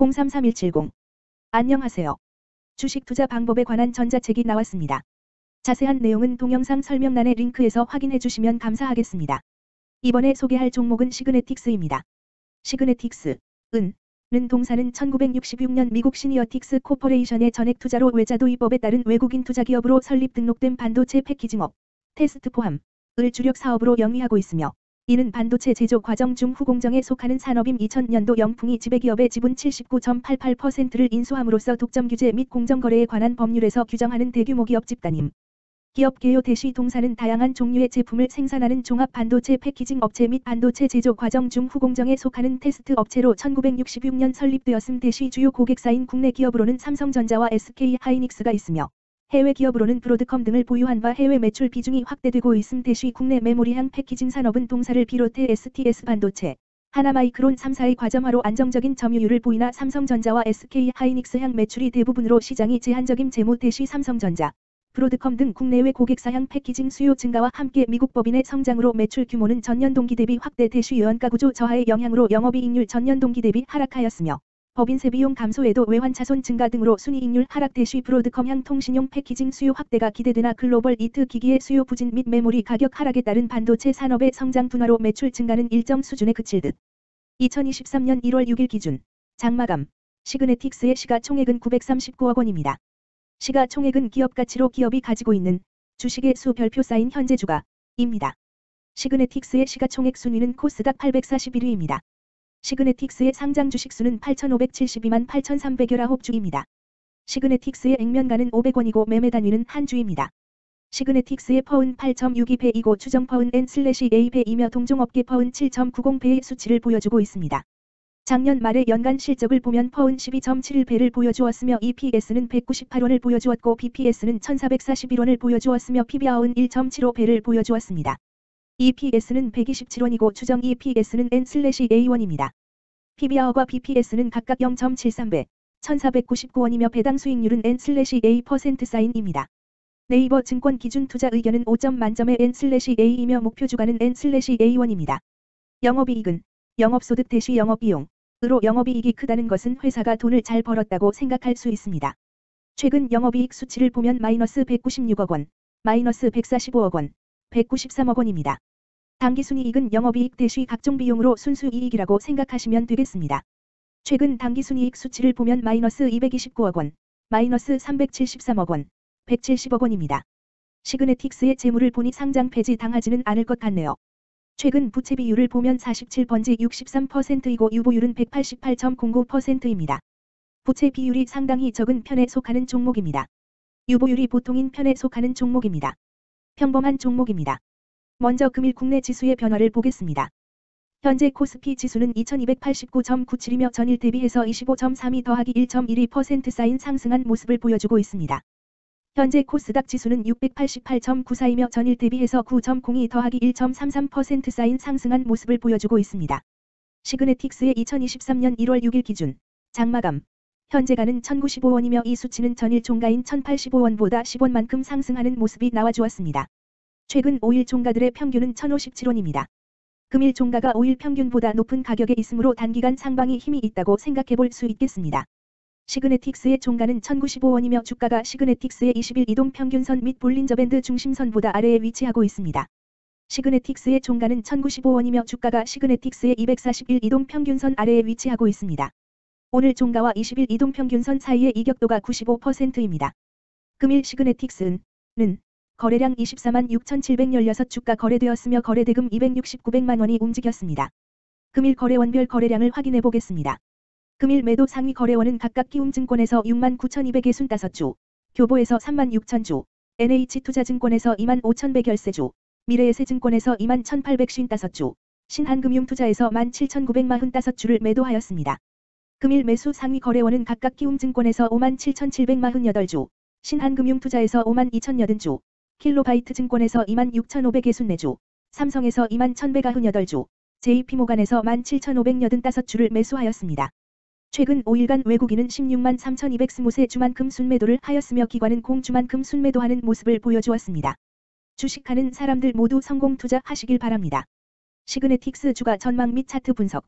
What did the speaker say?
033170. 안녕하세요. 주식 투자 방법에 관한 전자책이 나왔습니다. 자세한 내용은 동영상 설명란의 링크에서 확인해 주시면 감사하겠습니다. 이번에 소개할 종목은 시그네틱스입니다. 시그네틱스, 은, 는 동사는 1966년 미국 Signetics Corporation의 전액 투자로 외자 도입법에 따른 외국인 투자 기업으로 설립 등록된 반도체 패키징업, 테스트 포함, 을 주력 사업으로 영위하고 있으며 이는 반도체 제조 과정 중 후공정에 속하는 산업임 2000년도 영풍이 지배기업의 지분 79.88%를 인수함으로써 독점 규제 및 공정거래에 관한 법률에서 규정하는 대규모 기업 집단임. 기업 개요 대시 동사는 다양한 종류의 제품을 생산하는 종합 반도체 패키징 업체 및 반도체 제조 과정 중 후공정에 속하는 테스트 업체로 1966년 설립되었음 대시 주요 고객사인 국내 기업으로는 삼성전자와 SK 하이닉스가 있으며 해외 기업으로는 브로드컴 등을 보유한 바 해외 매출 비중이 확대되고 있음 대시 국내 메모리향 패키징 산업은 동사를 비롯해 STS 반도체, 하나마이크론 3사의 과점화로 안정적인 점유율을 보이나 삼성전자와 SK 하이닉스향 매출이 대부분으로 시장이 제한적인 재무 대시 삼성전자, 브로드컴 등 국내외 고객사향 패키징 수요 증가와 함께 미국 법인의 성장으로 매출 규모는 전년 동기 대비 확대 대시 원가 구조 저하의 영향으로 영업이익률 전년 동기 대비 하락하였으며 법인세 비용 감소에도 외환 차손 증가 등으로 순이익률 하락 대시 브로드컴향 통신용 패키징 수요 확대가 기대되나 글로벌 IT 기기의 수요 부진 및 메모리 가격 하락에 따른 반도체 산업의 성장 둔화로 매출 증가는 일정 수준에 그칠 듯. 2023년 1월 6일 기준 장마감 시그네틱스의 시가총액은 939억 원입니다. 시가총액은 기업 가치로 기업이 가지고 있는 주식의 수 별표 쌓인 현재 주가입니다. 시그네틱스의 시가총액 순위는 코스닥 841위입니다. 시그네틱스의 상장 주식수는 8,572만 8,319주입니다. 시그네틱스의 액면가는 500원이고 매매 단위는 한 주입니다. 시그네틱스의 PER은 8.62배이고 추정 PER은 N/A배이며 동종업계 PER은 7.90배의 수치를 보여주고 있습니다. 작년 말의 연간 실적을 보면 퍼은 12.71배를 보여주었으며 EPS는 198원을 보여주었고 BPS는 1441원을 보여주었으며 PBR은 1.75배를 보여주었습니다. EPS는 127원이고 추정 EPS는 N/A1입니다. PBR과 BPS는 각각 0.73배, 1499원이며 배당 수익률은 N/A% 사인입니다. 네이버 증권 기준 투자 의견은 5점 만점의 N/A이며 목표 주가는 N/A1입니다. 영업이익은 영업소득 대시 영업비용, 으로 영업이익이 크다는 것은 회사가 돈을 잘 벌었다고 생각할 수 있습니다. 최근 영업이익 수치를 보면 마이너스 196억 원, 마이너스 145억 원, 193억 원입니다. 당기순이익은 영업이익 대시 각종 비용으로 순수이익이라고 생각하시면 되겠습니다. 최근 당기순이익 수치를 보면 마이너스 229억 원, 마이너스 373억 원, 170억 원입니다. 시그네틱스의 재물을 보니 상장 폐지 당하지는 않을 것 같네요. 최근 부채 비율을 보면 47번지 63%이고 유보율은 188.09%입니다. 부채 비율이 상당히 적은 편에 속하는 종목입니다. 유보율이 보통인 편에 속하는 종목입니다. 평범한 종목입니다. 먼저 금일 국내 지수의 변화를 보겠습니다. 현재 코스피 지수는 2289.97이며 전일 대비해서 25.32 더하기 1.12% 쌓인 상승한 모습을 보여주고 있습니다. 현재 코스닥 지수는 688.94이며 전일 대비해서 9.02 더하기 1.33% 쌓인 상승한 모습을 보여주고 있습니다. 시그네틱스의 2023년 1월 6일 기준 장마감 현재가는 1095원이며 이 수치는 전일 종가인 1085원보다 10원만큼 상승하는 모습이 나와주었습니다. 최근 5일 종가들의 평균은 1057원입니다. 금일 종가가 5일 평균보다 높은 가격에 있으므로 단기간 상방이 힘이 있다고 생각해 볼 수 있겠습니다. 시그네틱스의 종가는 1095원이며 주가가 시그네틱스의 20일 이동 평균선 및 볼린저밴드 중심선보다 아래에 위치하고 있습니다. 시그네틱스의 종가는 1095원이며 주가가 시그네틱스의 241 이동 평균선 아래에 위치하고 있습니다. 오늘 종가와 20일 이동 평균선 사이의 이격도가 95%입니다. 금일 시그네틱스는 거래량 24만 6,716 주가 거래되었으며 거래대금 269백만 원이 움직였습니다. 금일 거래원별 거래량을 확인해 보겠습니다. 금일 매도 상위 거래원은 각각 키움증권에서 6만 9,265주, 교보에서 3만 6천주, NH투자증권에서 2만 5,100열세주, 미래에셋증권에서 2만 1,855주, 신한금융투자에서 1만 7,945주를 매도하였습니다. 금일 매수 상위 거래원은 각각 키움증권에서 5만 7,748주, 신한금융투자에서 5만 2,080주, 킬로바이트 증권에서 2만 6,564주, 삼성에서 2만 1,198주, JP모간에서 1만 7,585주를 매수하였습니다. 최근 5일간 외국인은 16만 3,220세 주만큼 순매도를 하였으며 기관은 공주만큼 순매도하는 모습을 보여주었습니다. 주식하는 사람들 모두 성공 투자하시길 바랍니다. 시그네틱스 주가 전망 및 차트 분석